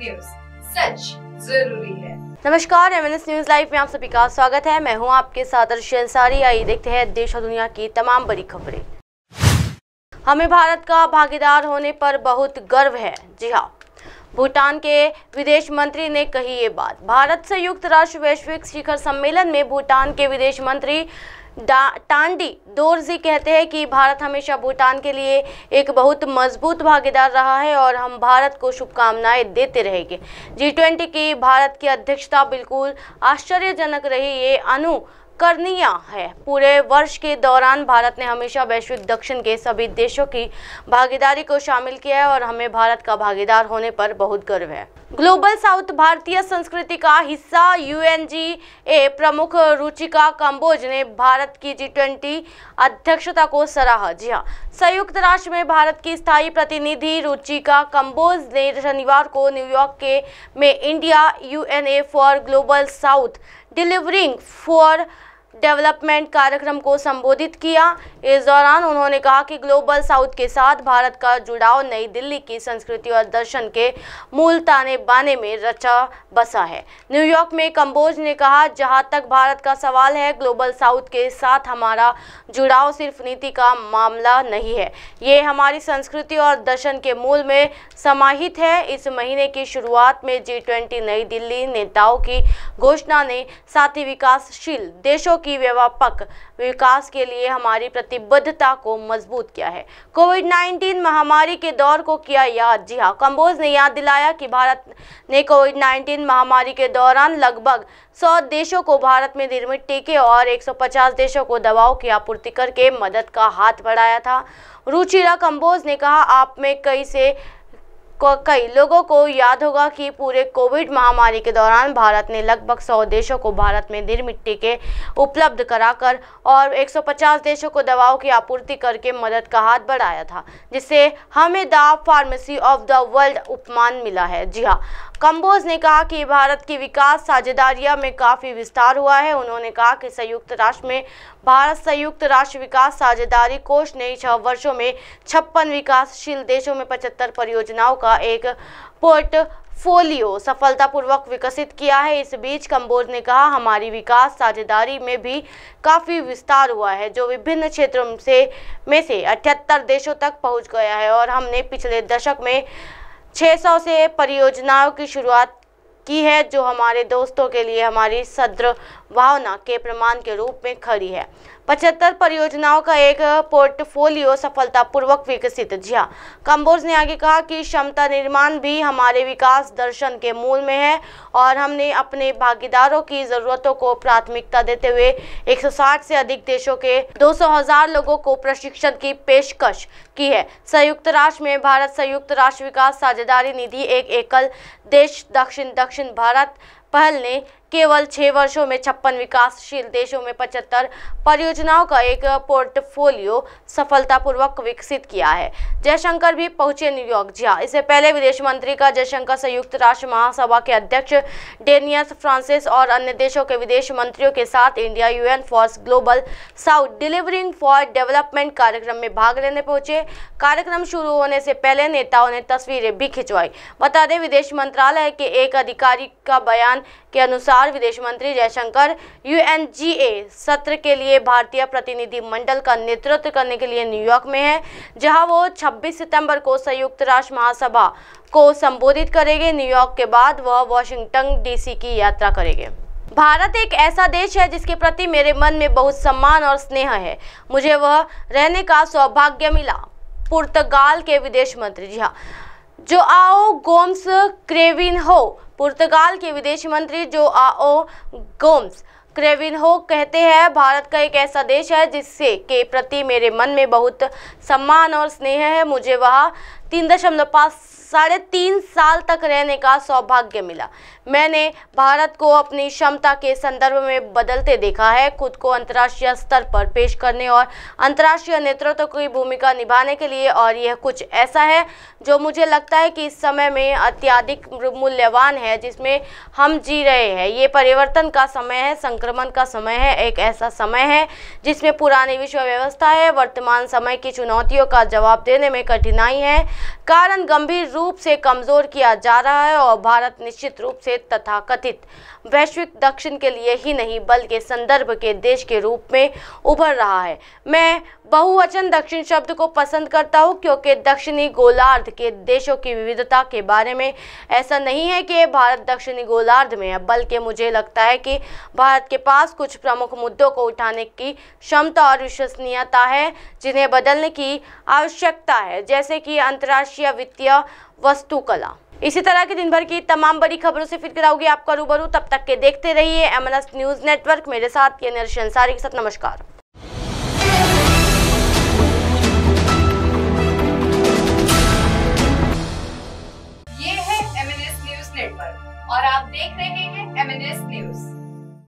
News सच ज़रूरी है। नमस्कार एमएनएस न्यूज़ लाइव में आप सभी का स्वागत है। मैं हूँ आपके साथ अर्शी अंसारी आइए देखते हैं देश और दुनिया की तमाम बड़ी खबरें। हमें भारत का भागीदार होने पर बहुत गर्व है। जी हाँ भूटान के विदेश मंत्री ने कही ये बात। भारत संयुक्त राष्ट्र वैश्विक शिखर सम्मेलन में भूटान के विदेश मंत्री टांडी दोरजी कहते हैं कि भारत हमेशा भूटान के लिए एक बहुत मज़बूत भागीदार रहा है और हम भारत को शुभकामनाएँ देते रहेंगे। जी ट्वेंटी की भारत की अध्यक्षता बिल्कुल आश्चर्यजनक रही, ये अनु करनीय है। पूरे वर्ष के दौरान भारत ने हमेशा वैश्विक दक्षिण के सभी देशों की भागीदारी को शामिल किया है और हमें भारत का भागीदार होने पर बहुत गर्व है। ग्लोबल साउथ भारतीय संस्कृति का हिस्सा यूएनजीए प्रमुख रुचिका कंबोज ने भारत की जी ट्वेंटी अध्यक्षता को सराहा। जी हाँ संयुक्त राष्ट्र में भारत की स्थायी प्रतिनिधि रुचिका कंबोज ने शनिवार को न्यूयॉर्क के में India UN for Global South delivering for development कार्यक्रम को संबोधित किया। इस दौरान उन्होंने कहा कि ग्लोबल साउथ के साथ भारत का जुड़ाव नई दिल्ली की संस्कृति और दर्शन के मूल ताने बाने में रचा बसा है। न्यूयॉर्क में कंबोज ने कहा, जहाँ तक भारत का सवाल है, ग्लोबल साउथ के साथ हमारा जुड़ाव सिर्फ़ नीति का मामला नहीं है। ये हमारी संस्कृति और दर्शन के मूल में समाहित है। इस महीने की शुरुआत में जी नई दिल्ली नेताओं की घोषणा ने साथ ही विकासशील देशों की व्यापक विकास के लिए हमारी प्रतिबद्धता को मज़बूत किया है। कोविड 19 महामारी के दौर को किया याद। जी हाँ कंबोज ने याद दिलाया कि भारत ने कोविड 19 महामारी के दौरान लगभग 100 देशों को भारत में निर्मित टीके और 150 देशों को दवाओं की आपूर्ति करके मदद का हाथ बढ़ाया था। रुचिरा कंबोज ने कहा, आप में कई से कई लोगों को याद होगा कि पूरे कोविड महामारी के दौरान भारत ने लगभग 100 देशों को भारत में निर्मित टीके उपलब्ध कराकर और 150 देशों को दवाओं की आपूर्ति करके मदद का हाथ बढ़ाया था जिसे हमें the pharmacy of the world उपमान मिला है। जी हाँ कंबोज ने कहा कि भारत की विकास साझेदारियाँ में काफ़ी विस्तार हुआ है। उन्होंने कहा कि संयुक्त राष्ट्र में भारत संयुक्त राष्ट्र विकास साझेदारी कोष ने छह वर्षों में छप्पन विकासशील देशों में पचहत्तर परियोजनाओं का एक पोर्टफोलियो सफलतापूर्वक विकसित किया है। इस बीच कंबोज ने कहा, हमारी विकास साझेदारी में भी काफ़ी विस्तार हुआ है, जो विभिन्न क्षेत्रों से, में से अठहत्तर देशों तक पहुँच गया है और हमने पिछले दशक में 600 से परियोजनाओं की शुरुआत की है, जो हमारे दोस्तों के लिए हमारी सद्र भावना के प्रमाण के रूप में खड़ी है। पचहत्तर परियोजनाओं का एक पोर्टफोलियो सफलतापूर्वक विकसित। जी हाँ कंबोज ने आगे कहा कि क्षमता निर्माण भी हमारे विकास दर्शन के मूल में है और हमने अपने भागीदारों की ज़रूरतों को प्राथमिकता देते हुए 160 से अधिक देशों के 200 हज़ार लोगों को प्रशिक्षण की पेशकश की है। संयुक्त राष्ट्र में भारत संयुक्त राष्ट्र विकास साझेदारी निधि एक एकल देश दक्षिण दक्षिण भारत पहल ने केवल छह वर्षों में छप्पन विकासशील देशों में पचहत्तर परियोजनाओं का एक पोर्टफोलियो सफलतापूर्वक विकसित किया है। जयशंकर भी पहुँचे न्यूयॉर्क जी हाँ इससे पहले विदेश मंत्री का जयशंकर संयुक्त राष्ट्र महासभा के अध्यक्ष डेनियस फ्रांसिस और अन्य देशों के विदेश मंत्रियों के साथ India UN for Global South delivering for development कार्यक्रम में भाग लेने पहुँचे। कार्यक्रम शुरू होने से पहले नेताओं ने तस्वीरें भी खिंचवाई। बता दें, विदेश मंत्रालय के एक अधिकारी का बयान के अनुसार विदेश मंत्री जयशंकर यूएनजीए सत्र के लिए भारतीय प्रतिनिधि मंडल का नेतृत्व करने के लिए न्यूयॉर्क में है, जहाँ वो 26 सितंबर को संयुक्त राष्ट्र महासभा को संबोधित करेंगे। न्यूयॉर्क के बाद वह वॉशिंगटन डीसी की यात्रा करेंगे। भारत एक ऐसा देश है जिसके प्रति मेरे मन में बहुत सम्मान और स्नेह है। मुझे वह रहने का सौभाग्य मिला। पुर्तगाल के विदेश मंत्री, जी हाँ। जो आओ, गोम्स, क्रेविन हो पुर्तगाल के विदेश मंत्री जो आओ गोम्स क्रेविनहो कहते हैं, भारत का एक ऐसा देश है जिससे के प्रति मेरे मन में बहुत सम्मान और स्नेह है। मुझे वहाँ तीन दशमलव पाँच, साढ़े तीन साल तक रहने का सौभाग्य मिला। मैंने भारत को अपनी क्षमता के संदर्भ में बदलते देखा है, खुद को अंतर्राष्ट्रीय स्तर पर पेश करने और अंतर्राष्ट्रीय नेतृत्व की भूमिका निभाने के लिए, और यह कुछ ऐसा है जो मुझे लगता है कि इस समय में अत्याधिक मूल्यवान है, जिसमें हम जी रहे हैं। ये परिवर्तन का समय है, संक्रमण का समय है, एक ऐसा समय है, जिसमें पुरानी विश्व व्यवस्था है, वर्तमान समय की चुनौतियों का जवाब देने में कठिनाई है कारण गंभीर रूप से कमज़ोर किया जा रहा है और भारत निश्चित रूप से तथाकथित। वैश्विक दक्षिण के लिए ही नहीं, बल्कि संदर्भ के देश के रूप में उभर रहा है। मैं बहुवचन दक्षिण शब्द को पसंद करता हूँ, क्योंकि दक्षिणी गोलार्ध के देशों की विविधता के बारे में ऐसा नहीं है कि भारत दक्षिणी गोलार्ध में है, बल्कि मुझे लगता है कि भारत के पास कुछ प्रमुख मुद्दों को उठाने की क्षमता और विश्वसनीयता है, जिन्हें बदलने की आवश्यकता है। जैसे कि अंतर्राष्ट्रीय वित्तीय वस्तुकला। इसी तरह की दिन भर की तमाम बड़ी खबरों से फिर कराऊँगी आपका रूबरू। तब तक के देखते रहिए एम न्यूज़ नेटवर्क मेरे साथ के साथ नमस्कार।